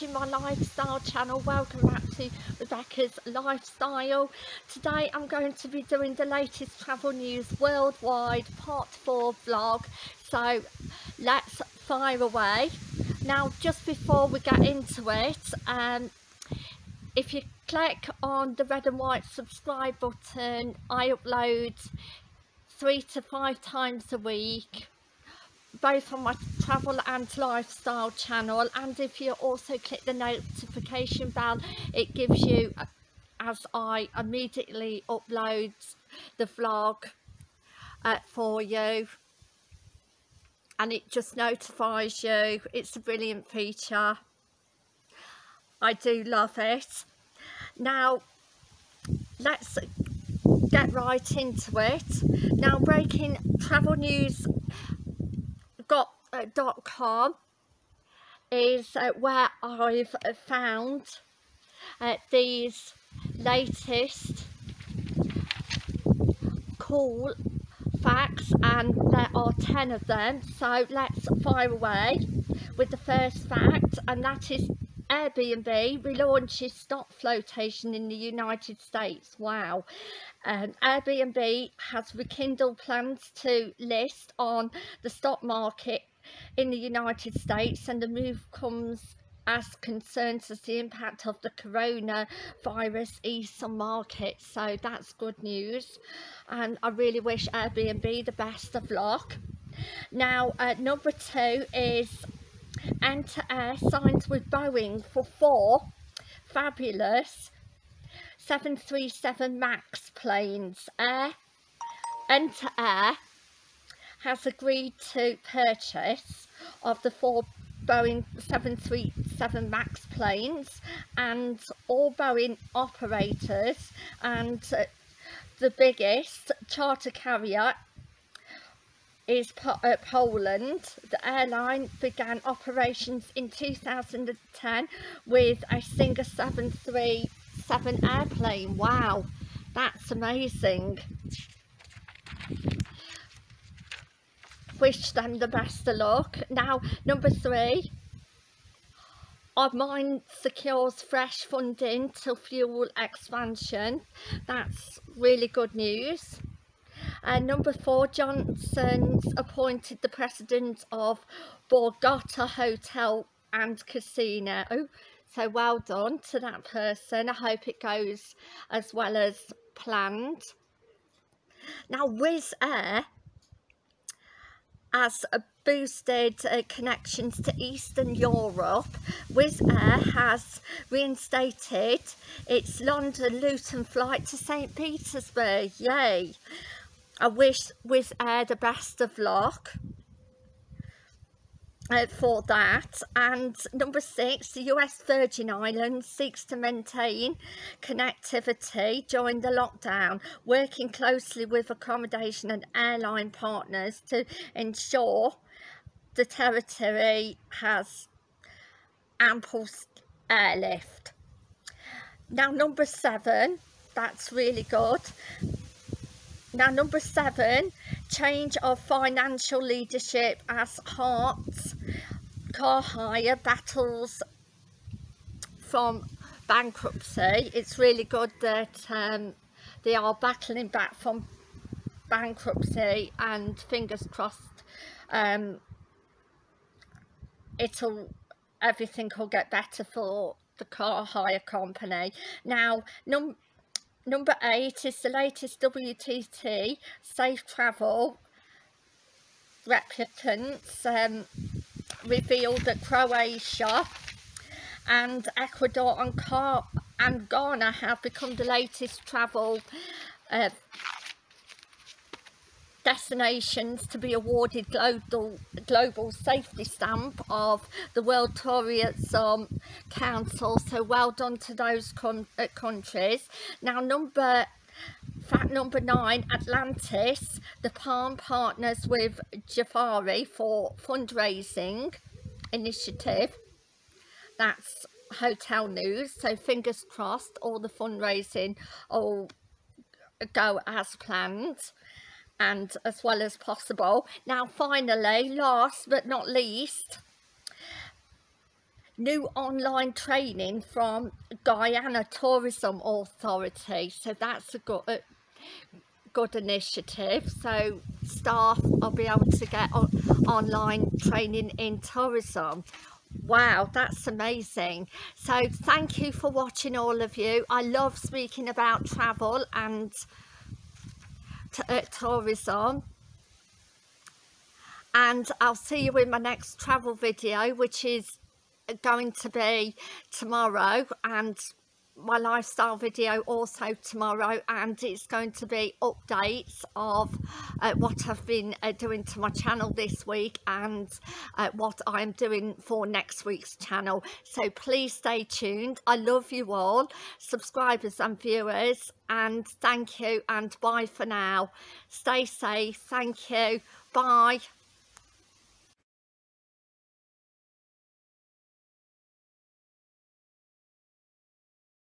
watching my lifestyle channel. Welcome back to Rebecca's lifestyle. Today I'm going to be doing the latest travel news worldwide part 4 vlog. So let's fire away. Now just before we get into it um, if you click on the red and white subscribe button I upload three to five times a week both on my travel and lifestyle channel and if you also click the notification bell it gives you as I immediately upload the vlog uh, for you. And it just notifies you. It's a brilliant feature. I do love it. Now let's get right into it. Now breaking travel news com is uh, where I've found uh, these latest cool facts and there are 10 of them. So let's fire away with the first fact and that is Airbnb relaunches stock flotation in the United States. Wow. Um, Airbnb has rekindled plans to list on the stock market in the United States and the move comes as concerns as the impact of the coronavirus ease on markets so that's good news and I really wish Airbnb the best of luck now uh, number two is Enter Air signs with Boeing for four fabulous 737 MAX planes. Air Enter Air has agreed to purchase of the four Boeing 737 MAX planes and all Boeing operators and uh, the biggest charter carrier is uh, Poland. The airline began operations in 2010 with a Singer 737 airplane. Wow, that's amazing. wish them the best of luck. Now, number three, our mine secures fresh funding to fuel expansion. That's really good news. And number four, Johnson's appointed the president of Borgata Hotel and Casino. So well done to that person. I hope it goes as well as planned. Now, Wizz Air has boosted uh, connections to Eastern Europe, Wizz Air has reinstated its London Luton flight to St Petersburg. Yay! I wish Wizz Air the best of luck uh, for that. And number six the US Virgin Islands seeks to maintain connectivity during the lockdown working closely with accommodation and airline partners to ensure the territory has ample airlift. Now number seven that's really good now number seven change of financial leadership as Hertz. Car hire battles from bankruptcy. It's really good that um, they are battling back from bankruptcy and fingers crossed um, it'll everything will get better for the car hire company. Now num Number eight is the latest WTT Safe Travel replicants um, revealed that Croatia. And Ecuador and, Car and Ghana have become the latest travel uh, destinations to be awarded global global safety stamp of the World Tourism Council. So well done to those uh, countries. Now number fact number nine Atlantis the Palm partners with Jafari for fundraising initiative. That's hotel news. So fingers crossed all the fundraising will go as planned and as well as possible. Now finally, last but not least, new online training from Guyana Tourism Authority. So that's a good uh, good initiative. So staff will be able to get on, online training in tourism. Wow that's amazing. So thank you for watching all of you. I love speaking about travel and uh, tourism. And I'll see you in my next travel video which is going to be tomorrow and my lifestyle video also tomorrow and it's going to be updates of uh, what I've been uh, doing to my channel this week and uh, what I'm doing for next week's channel. So please stay tuned. I love you all subscribers and viewers and thank you and bye for now. Stay safe. Thank you. Bye